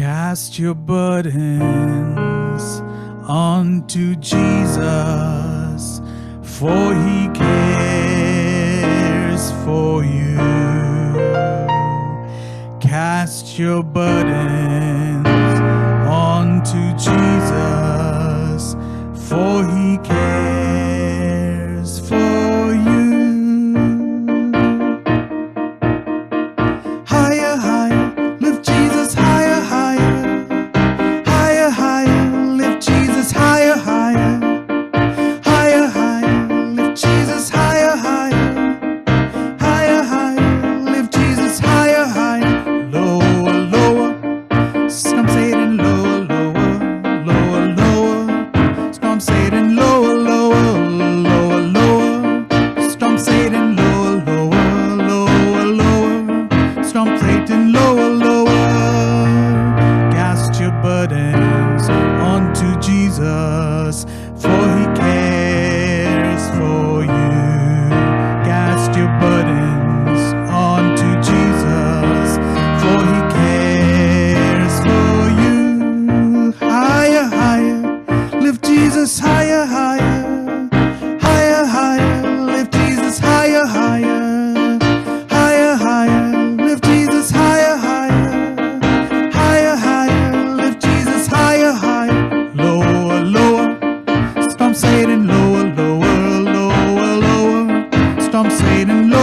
Cast your burdens onto Jesus, for he cares for you. Cast your burdens onto Jesus, for he cares Jesus higher, higher. Higher, higher, lift Jesus higher, higher. Higher, higher, lift Jesus higher, higher. Higher, higher, lift Jesus higher, higher. Lower, lower, storm Satan lower, lower, lower, lower. Storm Satan lower.